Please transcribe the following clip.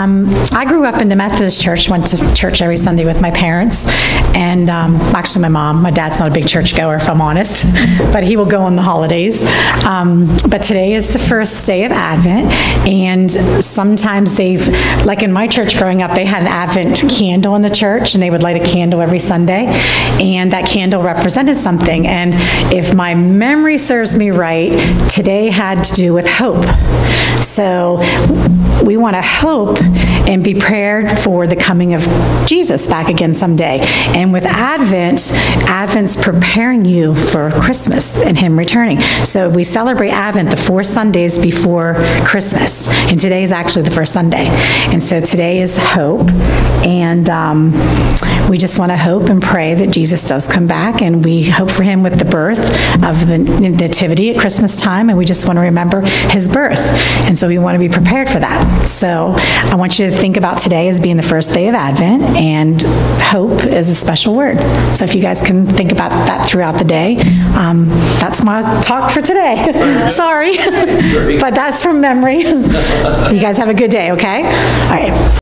Um, I grew up in the Methodist church, went to church every Sunday with my parents, and um, actually my mom. My dad's not a big church goer, if I'm honest, but he will go on the holidays. Um, But today is the first day of Advent, and sometimes they've, like in my church growing up, they had an Advent candle in the church, and they would light a candle every Sunday, and that candle represented something. And if my memory serves me right, today had to do with hope. So we want to hope and be prepared for the coming of Jesus back again someday. And with Advent, Advent's preparing you for Christmas and Him returning. So we celebrate Advent the four Sundays before Christmas, and today is actually the first Sunday. And so today is hope, and um, we just want to hope and pray that Jesus does come back, and we hope for Him with the birth of the nativity at Christmas time, and we just want to remember His birth. And so we want to be prepared for that. So I want you to think about today as being the first day of Advent, and hope is a special word. So if you guys can think about that throughout the day, um, that's my talk for today. Sorry, but that's from memory. You guys have a good day, okay? All right.